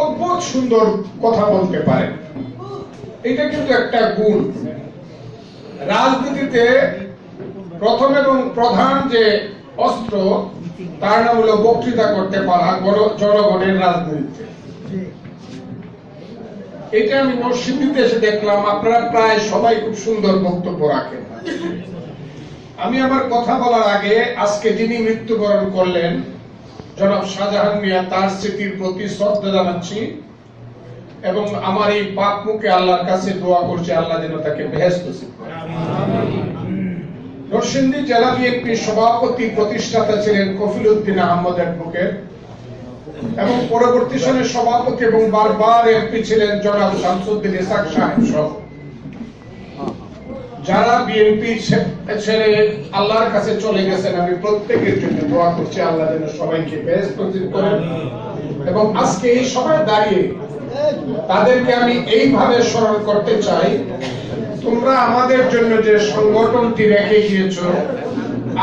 অদ্ভুত সুন্দর কথা বলতে পারেন এটা কিন্তু একটা গুণ। রাজনীতিতে প্রথম এবং প্রধান যে অস্ত্র, তার নাম হলো বক্তৃতা করতে পারা জনগণের রাজনীতিতে। এটা আমি নরসিংদীতে এসে দেখলাম, আপনারা প্রায় সবাই খুব সুন্দর বক্তব্য রাখেন। আমি আমার কথা বলার আগে আজকে যিনি মৃত্যুবরণ করলেন জনাব শাহজাহান মিয়া তার স্মৃতির প্রতি শ্রদ্ধা জানাচ্ছি এবং আমার এই পাপ মুখে আল্লাহর কাছে দোয়া করছি, আল্লাহ যেন তাকে বেহেস্ত নরসিংদী জেলা বিএনপির সভাপতি প্রতিষ্ঠাতা ছিলেন কফিল উদ্দিন আহমদ অ্যাডভোকেট এবং পরবর্তী সময়ে সভাপতি এবং বারবার এমপি ছিলেন জনাব শামসুদ্দিন ইসাক সাহেব সহ। যারা বিএনপি ছেড়ে আল্লাহর কাছে চলে গেছেন, আমি প্রত্যেকের জন্য দোয়া করছি, আল্লাহ যেন সবাইকে বেশ করেন। এবং আজকে এই সময় দাঁড়িয়ে তাদেরকে আমি এইভাবে স্মরণ করতে চাই, তোমরা আমাদের জন্য যে সংগঠনটি রেখে গিয়েছ,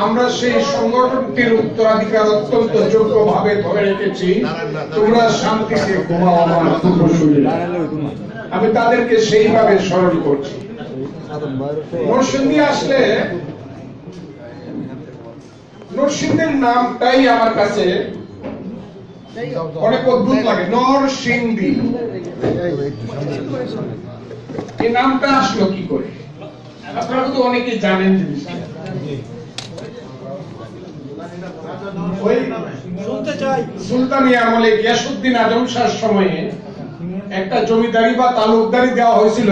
আমরা সেই সংগঠনটির উত্তরাধিকার অত্যন্ত যোগ্য ভাবে ধরে রেখেছি। তোমরা শান্তিতে ঘুমাও আমার আমি তাদেরকে সেইভাবে স্মরণ করছি। নরসিংদী আসলে নামটাই আমার কাছে অনেক অদ্ভুত লাগে, নরসিংদী। এই নামটা আসলো কি করে? আপনারা তো অনেকে জানেন সুলতানি আমলে গিয়াসুদ্দিন আজম শাহর সময়ে একটা জমিদারি বা তালুকদারি দেওয়া হয়েছিল।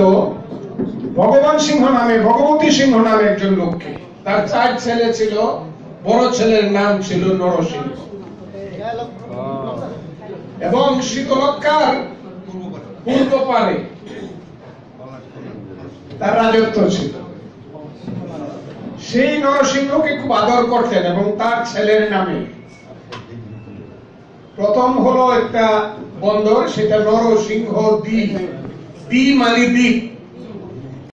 ভগবান সিংহ নামে, ভগবতী সিংহ নামে একজন লোককে। তার চার ছেলে ছিল, বড় ছেলের নাম ছিল নরসিংহ। এবং শীতলক্ষার পূর্ব পারে তার রাজত্ব ছিল। সেই নরসিংহকে খুব আদর করতেন এবং তার ছেলের নামে। প্রথম হলো একটা বন্দর, সেটা নরসিংহ দ্বীপ দ্বীপ মানে দ্বীপ।